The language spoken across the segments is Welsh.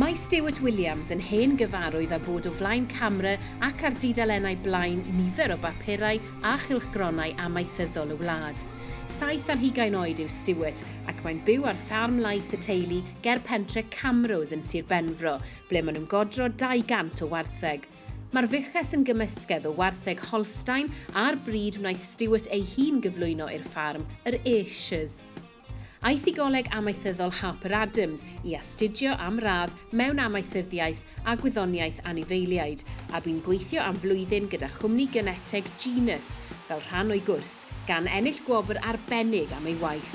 Mae Stewart Williams yn hen gyfarwydd a bod o flaen camera ac ar didalennau blaen nifer o bapurau a chylchgronau amaethyddol y wlad. Saith ar hugain oed yw Stewart ac mae'n byw ar ffarm laeth y teulu ger pentre Camrose yn Sir Benfro, ble maen nhw'n godro 200 o wartheg. Mae'r fuches yn gymysgedd o wartheg Holstein a'r bryd wnaeth Stewart ei hun gyflwyno i'r ffarm, yr Ayrshires aeth i goleg amaethyddol Harper Adams i astudio am radd mewn amaethyddiaeth a gwyddoniaeth anifeiliaid a bu'n gweithio am flwyddyn gyda chwmni geneteg Genus fel rhan o'i gwrs gan ennill gwobr arbennig am ei waith.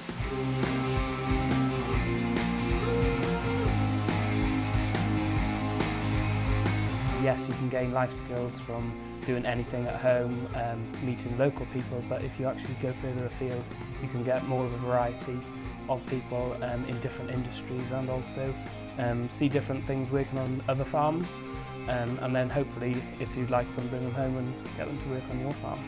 Yes, you can gain life skills from doing anything at home, um, meeting local people, but if you actually go further afield, you can get more of a variety of people um, in different industries and also um, see different things working on other farms um, and then hopefully if you'd like them bring them home and get them to work on your farm.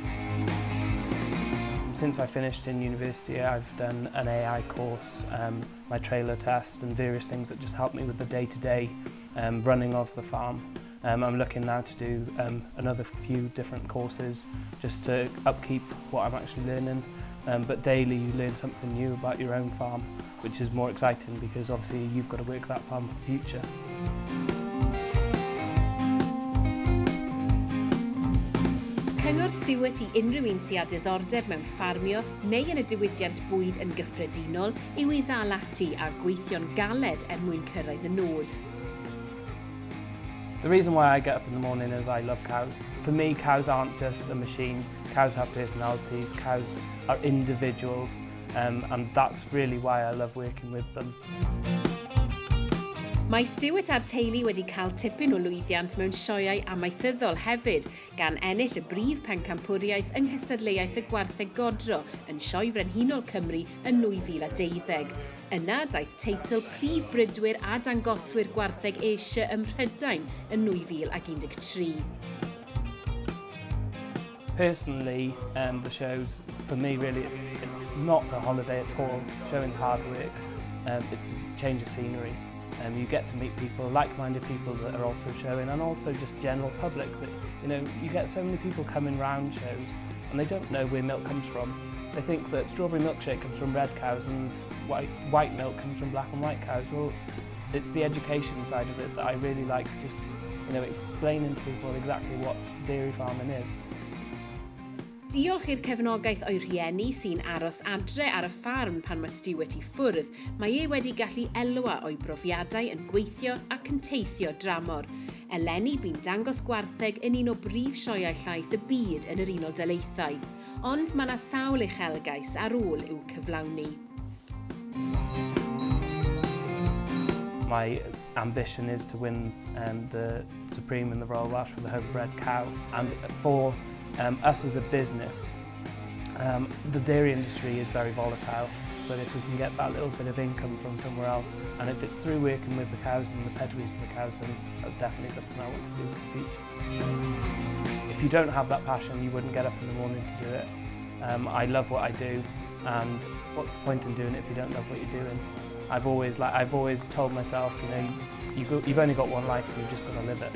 Since I finished in university I've done an AI course, um, my trailer test and various things that just help me with the day-to-day -day, um, running of the farm. Um, I'm looking now to do um, another few different courses just to upkeep what I'm actually learning um, but daily you learn something new about your own farm, which is more exciting because obviously you've got to work that farm for the future. Cyngor Stewart i unrhyw un sy'n a diddordeb mewn ffarmio neu yn y diwydiant bwyd yn gyffredinol yw i ddal ati a gweithio'n galed er mwyn cyrraedd y nod. The reason why I get up in the morning is I love cows. For me, cows aren't just a machine cows have personalities, cows are individuals, um, and that's really why I love working with them. Mae Stewart a'r teulu wedi cael tipyn o lwyddiant mewn sioeau amaethyddol hefyd, gan ennill y brif pencampwriaeth yng Nghystadleuaeth y Gwartheg Godro yn sioi Frenhinol Cymru yn 2012. Yna daeth teitl Prif Brydwyr a Dangoswyr Gwartheg Eisia ym Mhrydain yn 2013. Personally, um, the shows, for me really, it's, it's not a holiday at all. Showing's hard work. Um, it's a change of scenery. Um, you get to meet people, like-minded people that are also showing, and also just general public. That you know, you get so many people coming round shows, and they don't know where milk comes from. They think that strawberry milkshake comes from red cows and white, white milk comes from black and white cows. Well, it's the education side of it that I really like, just you know, explaining to people exactly what dairy farming is. Diolch i'r cefnogaeth o'i rhieni sy'n aros adre ar y ffarm pan mae Stewart i ffwrdd, mae e wedi gallu elwa o'i brofiadau yn gweithio ac yn teithio dramor. Eleni bu'n dangos gwartheg yn un o brif sioiau llaeth y byd yn yr Unol Daleithau, ond mae yna sawl uchelgais ar ôl i'w cyflawni. My ambition is to win um, the Supreme in the Royal Welsh with the Hope Red Cow and for Um, us as a business, um, the dairy industry is very volatile, but if we can get that little bit of income from somewhere else, and if it's through working with the cows and the pedigrees of the cows, then that's definitely something I want to do for the future. If you don't have that passion, you wouldn't get up in the morning to do it. Um, I love what I do, and what's the point in doing it if you don't love what you're doing? I've always, like, I've always told myself, you know, you've, you've only got one life, so you've just got to live it.